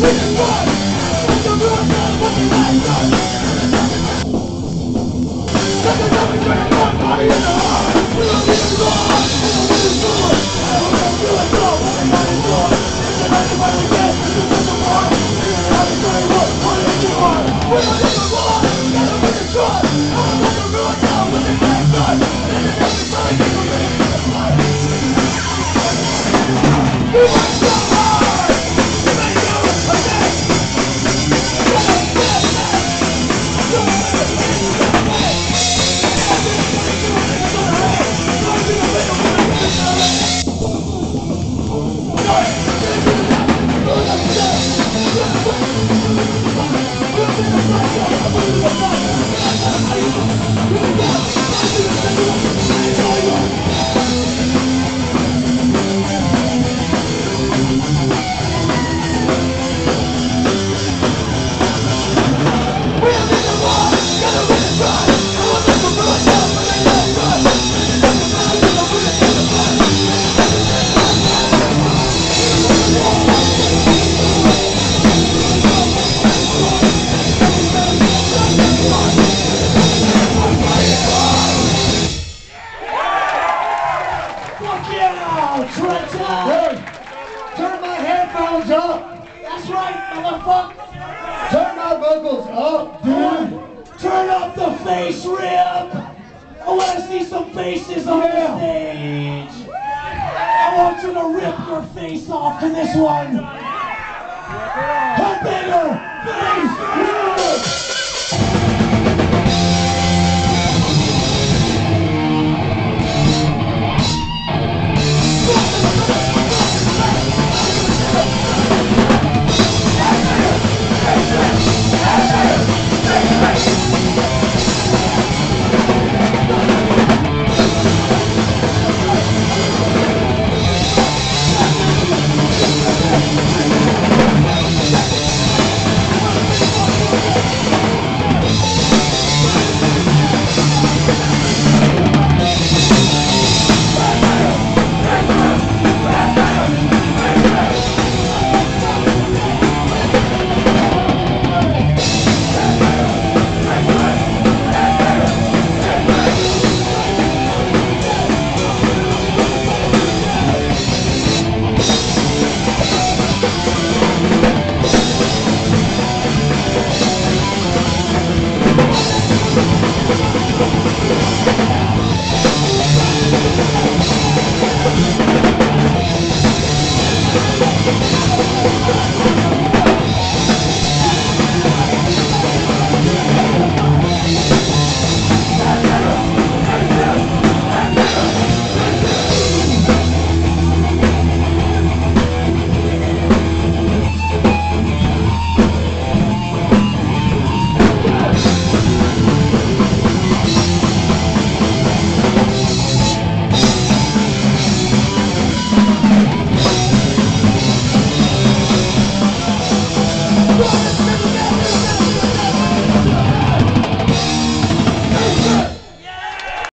Winner! Motherfucker. Turn my vocals up, dude. Turn up the face rip. I want to see some faces on the stage. I want you to rip your face off to this one. Headbanger, face rip.